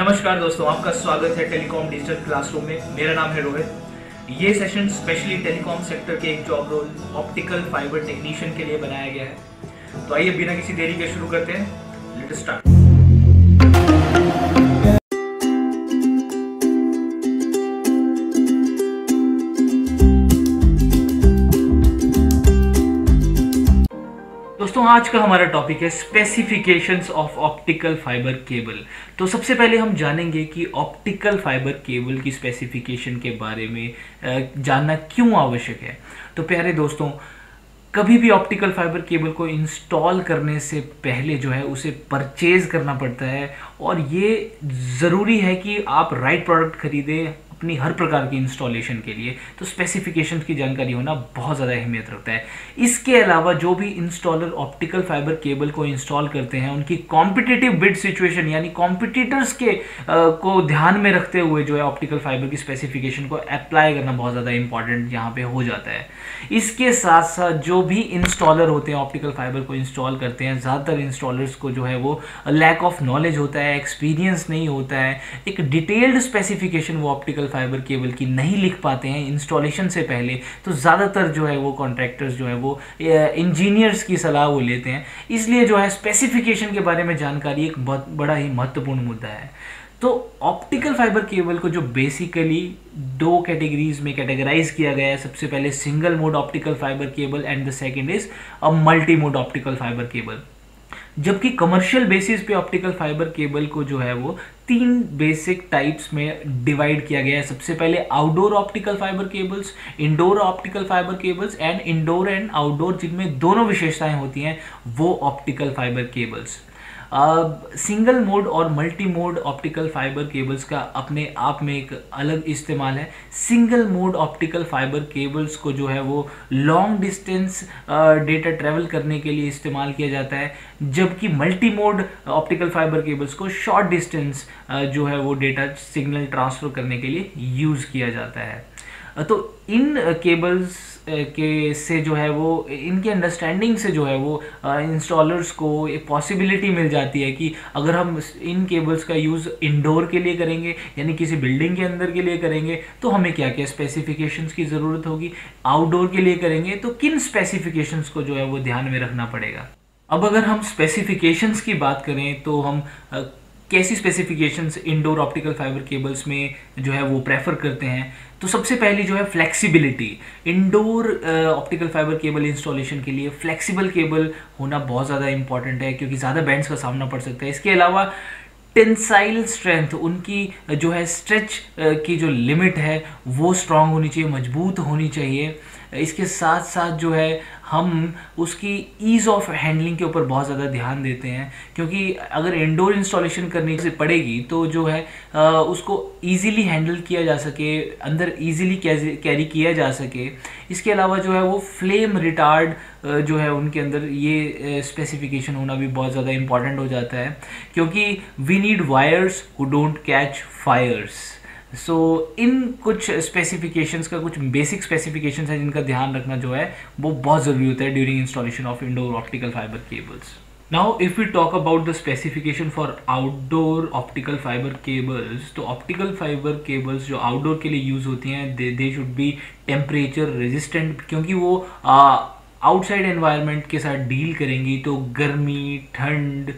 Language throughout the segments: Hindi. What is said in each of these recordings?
नमस्कार दोस्तों, आपका स्वागत है टेलीकॉम डिजिटल क्लासरूम में। मेरा नाम है रोहित। ये सेशन स्पेशली टेलीकॉम सेक्टर के एक job role optical fibre technician के लिए बनाया गया है। तो आइए बिना किसी देरी के शुरू करते हैं। लेट स्टार्ट आज का हमारा टॉपिक है specifications of optical fibre cable तो सबसे पहले हम जानेंगे कि ऑप्टिकल फाइबर केबल की स्पेसिफिकेशन के बारे में जानना क्यों आवश्यक है। तो प्यारे दोस्तों, कभी भी ऑप्टिकल फाइबर केबल को इंस्टॉल करने से पहले जो है उसे परचेज करना पड़ता है और ये ज़रूरी है कि आप राइट प्रोडक्ट खरीदें अपनी हर प्रकार की इंस्टॉलेशन के लिए तो स्पेसिफिकेशन की जानकारी होना बहुत ज़्यादा अहमियत रखता है। इसके अलावा जो भी इंस्टॉलर ऑप्टिकल फाइबर केबल को इंस्टॉल करते हैं उनकी कॉम्पिटिटिव बिड सिचुएशन यानी कॉम्पिटिटर्स के आ, को ध्यान में रखते हुए जो है ऑप्टिकल फाइबर की स्पेसिफिकेशन को अप्लाई करना बहुत ज़्यादा इंपॉर्टेंट यहाँ पे हो जाता है। इसके साथ साथ जो भी इंस्टॉलर होते हैं ऑप्टिकल फाइबर को इंस्टॉल करते हैं ज़्यादातर इंस्टॉलर्स को जो है वो लैक ऑफ़ नॉलेज होता है एक्सपीरियंस नहीं होता है। एक डिटेल्ड स्पेसिफिकेशन वो ऑप्टिकल फाइबर केबल की नहीं लिख पाते हैं इंस्टॉलेशन से पहले तो ज़्यादातर जो है वो कॉन्ट्रैक्टर्स जो है वो इंजीनियर्स की सलाह वो लेते हैं। इसलिए जो है स्पेसिफिकेशन के बारे में जानकारी एक बहुत बड़ा ही महत्वपूर्ण मुद्दा है। तो ऑप्टिकल फाइबर केबल को जो बेसिकली दो कैटेगरीज में कैटेगराइज किया गया है, सबसे पहले single mode optical fibre cable and the second is a multi mode optical fibre cable जबकि कमर्शियल बेसिस पे ऑप्टिकल फाइबर केबल को जो है वो तीन बेसिक टाइप्स में डिवाइड किया गया है। सबसे पहले outdoor optical fibre cables indoor optical fibre cables and indoor and outdoor जिनमें दोनों विशेषताएँ होती हैं, वो optical fibre cables single mode और multi mode optical fibre cables का अपने आप में एक अलग इस्तेमाल है। Single mode optical fibre cables को जो है वो लॉन्ग डिस्टेंस डेटा ट्रेवल करने के लिए इस्तेमाल किया जाता है, जबकि multi mode optical fibre cables को शॉर्ट डिस्टेंस जो है वो डेटा सिग्नल ट्रांसफ़र करने के लिए यूज़ किया जाता है। तो इन केबल्स के से जो है वो, इनकी अंडरस्टैंडिंग से जो है वो इंस्टॉलर्स को एक पॉसिबिलिटी मिल जाती है कि अगर हम इन केबल्स का यूज़ इंडोर के लिए करेंगे, यानी किसी बिल्डिंग के अंदर के लिए करेंगे तो हमें क्या क्या स्पेसिफिकेशंस की ज़रूरत होगी? आउटडोर के लिए करेंगे तो किन स्पेसिफिकेशंस को जो है वो ध्यान में रखना पड़ेगा? अब अगर हम स्पेसिफिकेशंस की बात करें तो हम कैसी specifications indoor optical fibre cables में जो है वो प्रेफर करते हैं? तो सबसे पहली जो है flexibility indoor optical fibre cable installation के लिए फ्लेक्सिबल केबल होना बहुत ज़्यादा इंपॉर्टेंट है, क्योंकि ज़्यादा बैंड्स का सामना पड़ सकता है। इसके अलावा टेंसाइल स्ट्रेंथ उनकी जो है स्ट्रेच की जो लिमिट है, वो स्ट्रांग होनी चाहिए, मज़बूत होनी चाहिए। इसके साथ साथ जो है हम उसकी ईज़ ऑफ़ हैंडलिंग के ऊपर बहुत ज़्यादा ध्यान देते हैं, क्योंकि अगर इंडोर इंस्टॉलेशन करने से पड़ेगी तो जो है उसको ईज़िली हैंडल किया जा सके, अंदर ईज़िली कैरी किया जा सके। इसके अलावा जो है, वो फ्लेम रिटार्ड जो है, उनके अंदर ये स्पेसिफिकेशन होना भी बहुत ज़्यादा इंपॉर्टेंट हो जाता है, क्योंकि we need wires who don't catch fires so so, इन कुछ स्पेसिफिकेशंस का कुछ बेसिक स्पेसिफिकेशंस है जिनका ध्यान रखना जो है वो बहुत ज़रूरी होता है during installation of indoor optical fibre cables now if we talk about the specification for outdoor optical fibre cables तो ऑप्टिकल फाइबर केबल्स जो आउटडोर के लिए यूज़ होती हैं they should be temperature resistant क्योंकि वो आउटसाइड एनवायरनमेंट के साथ डील करेंगी तो गर्मी ठंड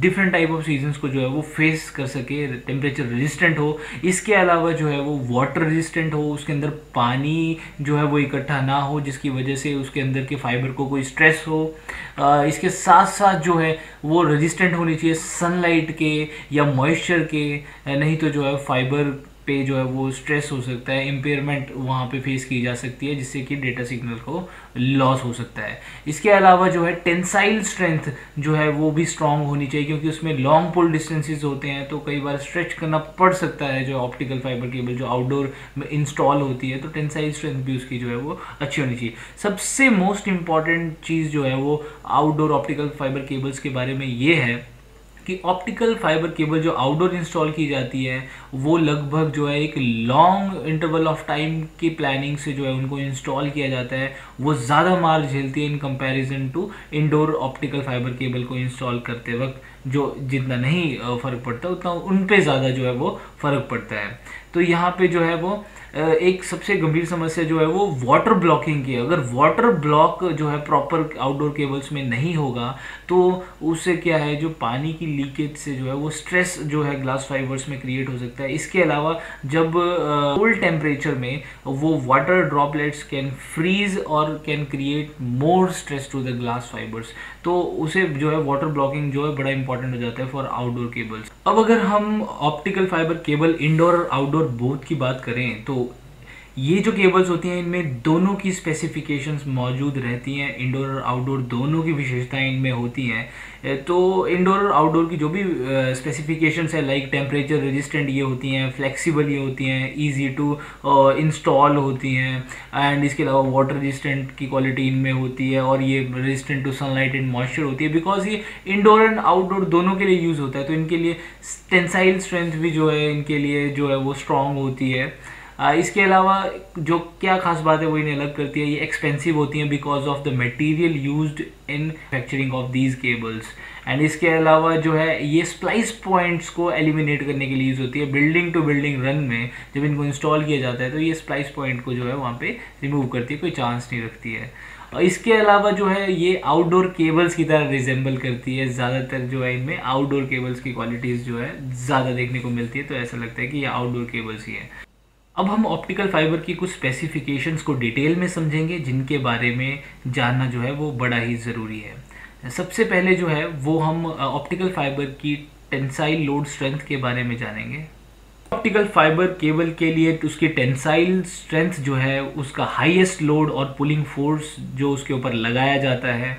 डिफरेंट टाइप ऑफ़ सीजन्स को जो है वो फेस कर सके टेम्परेचर रेजिस्टेंट हो। इसके अलावा जो है वो वाटर रेजिस्टेंट हो उसके अंदर पानी जो है वो इकट्ठा ना हो जिसकी वजह से उसके अंदर के फाइबर को कोई स्ट्रेस हो। आ, इसके साथ साथ जो है वो रेजिस्टेंट होनी चाहिए सनलाइट के या मॉइस्चर के नहीं तो जो है फाइबर पे जो है वो स्ट्रेस हो सकता है इम्पेयरमेंट वहाँ पे फेस की जा सकती है, जिससे कि डेटा सिग्नल को लॉस हो सकता है। इसके अलावा जो है टेंसाइल स्ट्रेंथ जो है वो भी स्ट्रांग होनी चाहिए, क्योंकि उसमें लॉन्ग पुल डिस्टेंसेस होते हैं तो कई बार स्ट्रेच करना पड़ सकता है, जो ऑप्टिकल फाइबर केबल जो आउटडोर में इंस्टॉल होती है तो टेंसाइल स्ट्रेंथ भी उसकी जो है वो अच्छी होनी चाहिए। सबसे मोस्ट इंपॉर्टेंट चीज़ जो है वो आउटडोर ऑप्टिकल फाइबर केबल्स के बारे में ये है कि ऑप्टिकल फाइबर केबल जो आउटडोर इंस्टॉल की जाती है, वो लगभग जो है एक लॉन्ग इंटरवल ऑफ़ टाइम की प्लानिंग से जो है उनको इंस्टॉल किया जाता है। वो ज़्यादा मार झेलती है in comparison to indoor optical fibre cable को इंस्टॉल करते वक्त, जो जितना नहीं फ़र्क पड़ता उतना उन पर ज़्यादा जो है वो फ़र्क पड़ता है। तो यहाँ पर जो है वो एक सबसे गंभीर समस्या जो है वो वाटर ब्लॉकिंग की है। अगर वाटर ब्लॉक जो है प्रॉपर आउटडोर केबल्स में नहीं होगा तो उससे क्या है, जो पानी की लीकेज से जो है वो स्ट्रेस जो है ग्लास फाइबर्स में क्रिएट हो सकता है। इसके अलावा जब कोल्ड टेम्परेचर में वो वाटर ड्रॉपलेट्स कैन फ्रीज और can create more stress to the glass fibres तो उसे जो है वाटर ब्लॉकिंग जो है बड़ा इंपॉर्टेंट हो जाता है फॉर आउटडोर केबल्स अब अगर हम ऑप्टिकल फाइबर केबल इंडोर और आउटडोर बोथ की बात करें तो ये जो केबल्स होती हैं, इनमें दोनों की स्पेसिफिकेशंस मौजूद रहती हैं। इंडोर और आउटडोर दोनों की विशेषताएँ इनमें होती हैं। तो इंडोर और आउटडोर की जो भी स्पेसिफिकेशंस है लाइक टेम्परेचर रेजिस्टेंट ये होती हैं फ्लेक्सिबल ये होती हैं इजी टू इंस्टॉल होती हैं। एंड इसके अलावा वाटर रेजिस्टेंट की क्वालिटी इनमें होती है और ये resistant to sunlight and moisture होती है। बिकॉज़ ये इंडोर एंड आउटडोर दोनों के लिए यूज़ होता है तो इनके लिए टेंसाइल स्ट्रेंथ भी जो है, इनके लिए जो है वो स्ट्रांग होती है। इसके अलावा जो क्या खास बात है वो इन्हें अलग करती है, ये एक्सपेंसिव होती हैं because of the material used in factoring of these cables and इसके अलावा जो है, ये स्प्लाइस पॉइंट्स को एलिमिनेट करने के लिए यूज़ होती है बिल्डिंग टू बिल्डिंग रन में जब इनको इंस्टॉल किया जाता है तो ये स्प्लाइस पॉइंट को जो है वहाँ पे रिमूव करती है, कोई चांस नहीं रखती है। और इसके अलावा जो है, ये आउटडोर केबल्स की तरह रिजेंबल करती है, ज़्यादातर जो है इनमें आउटडोर केबल्स की क्वालिटीज़ जो है, ज़्यादा देखने को मिलती है तो ऐसा लगता है कि ये आउटडोर केबल्स ही है। अब हम ऑप्टिकल फाइबर की कुछ स्पेसिफिकेशंस को डिटेल में समझेंगे, जिनके बारे में जानना जो है वो बड़ा ही ज़रूरी है। सबसे पहले जो है, वो हम ऑप्टिकल फाइबर की टेंसाइल लोड स्ट्रेंथ के बारे में जानेंगे। ऑप्टिकल फाइबर केबल के लिए उसकी टेंसाइल स्ट्रेंथ जो है, उसका हाईएस्ट लोड और पुलिंग फोर्स जो उसके ऊपर लगाया जाता है,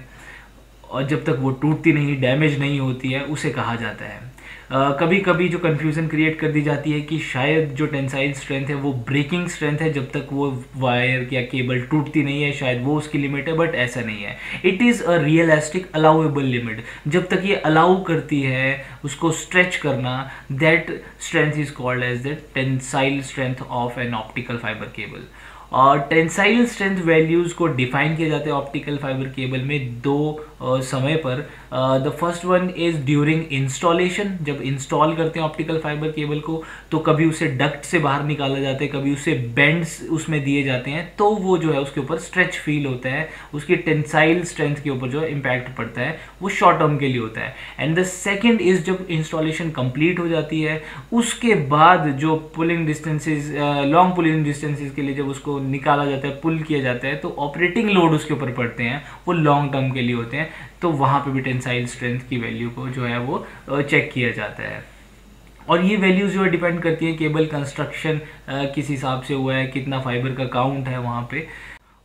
और जब तक वो टूटती नहीं डैमेज नहीं होती है, उसे कहा जाता है। कभी कभी जो कन्फ्यूज़न क्रिएट कर दी जाती है कि शायद जो टेंसाइल स्ट्रेंथ है, वो ब्रेकिंग स्ट्रेंथ है, जब तक वो वायर या केबल टूटती नहीं है, शायद वो उसकी लिमिट है बट ऐसा नहीं है। It is a realistic allowable limit जब तक ये अलाउ करती है, उसको स्ट्रेच करना that strength is called as the tensile strength of an optical fibre cable और टेंसाइल स्ट्रेंथ वैल्यूज़ को डिफाइन किया जाता है ऑप्टिकल फाइबर केबल में दो समय पर। The first one is during installation जब इंस्टॉल करते हैं ऑप्टिकल फाइबर केबल को तो कभी उसे डक्ट से बाहर निकाला जाता है, कभी उसे बेंड्स उसमें दिए जाते हैं तो वो जो है उसके ऊपर स्ट्रेच फील होता है, उसकी टेंसाइल स्ट्रेंथ के ऊपर जो इम्पैक्ट पड़ता है, वो शॉर्ट टर्म के लिए होता है. एंड द सेकेंड इज़ जब इंस्टॉलेशन कंप्लीट हो जाती है, उसके बाद जो pulling distances long pulling distances के लिए जब उसको निकाला जाता है पुल किया जाता है तो ऑपरेटिंग लोड उसके ऊपर पड़ते हैं, वो लॉन्ग टर्म के लिए होते हैं. तो वहाँ पे भी टेंसाइल स्ट्रेंथ की वैल्यू को जो है वो चेक किया जाता है। और ये वैल्यूज़ जो है डिपेंड करती है केबल कंस्ट्रक्शन किस हिसाब से हुआ है, कितना फाइबर का काउंट है वहाँ पे।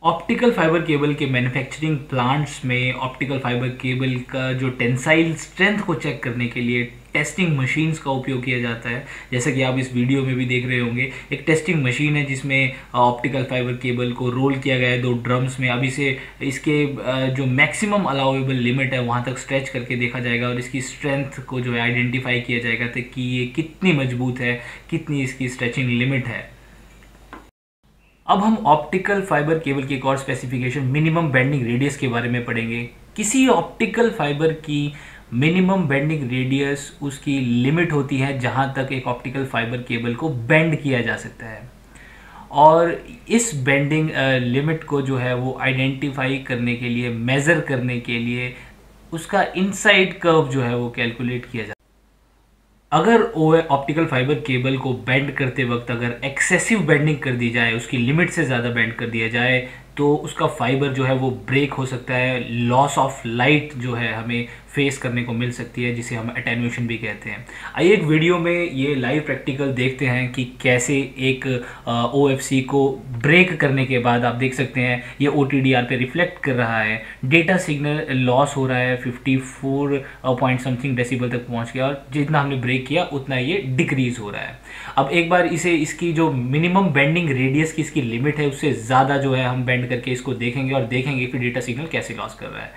ऑप्टिकल फाइबर केबल के मैन्युफैक्चरिंग प्लांट्स में ऑप्टिकल फाइबर केबल का जो टेंसाइल स्ट्रेंथ को चेक करने के लिए टेस्टिंग मशीन्स का उपयोग किया जाता है। जैसा कि आप इस वीडियो में भी देख रहे होंगे, एक टेस्टिंग मशीन है जिसमें ऑप्टिकल फाइबर केबल को रोल किया गया है, दो ड्रम्स में। अब इसे, इसके जो मैक्सिमम अलाउेबल लिमिट है, वहाँ तक स्ट्रेच करके देखा जाएगा और इसकी स्ट्रेंथ को जो है आइडेंटिफाई किया जाएगा तो कि ये कितनी मज़बूत है, कितनी इसकी स्ट्रेचिंग लिमिट है। अब हम ऑप्टिकल फाइबर केबल की एक और स्पेसिफिकेशन मिनिमम बेंडिंग रेडियस के बारे में पढ़ेंगे। किसी ऑप्टिकल फाइबर की मिनिमम बेंडिंग रेडियस उसकी लिमिट होती है जहाँ तक एक ऑप्टिकल फाइबर केबल को बेंड किया जा सकता है। और इस बेंडिंग लिमिट को जो है वो आइडेंटिफाई करने के लिए, मेज़र करने के लिए उसका इनसाइड कर्व जो है वो कैलकुलेट किया जाता अगर ओ ऑप्टिकल फाइबर केबल को बेंड करते वक्त अगर एक्सेसिव बेंडिंग कर दी जाए, उसकी लिमिट से ज़्यादा बेंड कर दिया जाए तो उसका फाइबर जो है वो ब्रेक हो सकता है, लॉस ऑफ़ लाइट जो है हमें फेस करने को मिल सकती है, जिसे हम अटेन्यूशन भी कहते हैं। आइए एक वीडियो में ये लाइव प्रैक्टिकल देखते हैं कि कैसे एक ओएफसी को ब्रेक करने के बाद आप देख सकते हैं, ये OTDR पे रिफ्लेक्ट कर रहा है। डेटा सिग्नल लॉस हो रहा है 54 पॉइंट समथिंग डेसिबल तक पहुँच गया और जितना हमने ब्रेक किया, उतना ये डिक्रीज हो रहा है। अब एक बार इसे, इसकी जो मिनिमम बेंडिंग रेडियस की इसकी लिमिट है, उससे ज़्यादा जो है हम बेंड करके इसको देखेंगे और देखेंगे कि डेटा सिग्नल कैसे लॉस कर रहा है।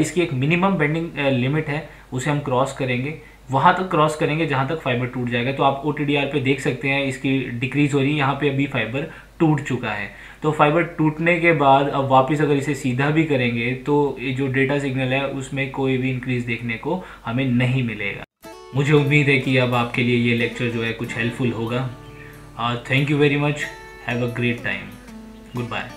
इसकी एक मिनिमम बेंडिंग लिमिट है, उसे हम क्रॉस करेंगे। वहाँ तक क्रॉस करेंगे, जहाँ तक फाइबर टूट जाएगा। तो आप ओ पे देख सकते हैं, इसकी डिक्रीज हो रही है। यहाँ पे अभी फाइबर टूट चुका है। तो फाइबर टूटने के बाद अब वापस अगर इसे सीधा भी करेंगे तो ये जो डेटा सिग्नल है, उसमें कोई भी इंक्रीज देखने को हमें नहीं मिलेगा। मुझे उम्मीद है कि अब आपके लिए ये लेक्चर जो है कुछ हेल्पफुल होगा। Thank you very much have a great time good bye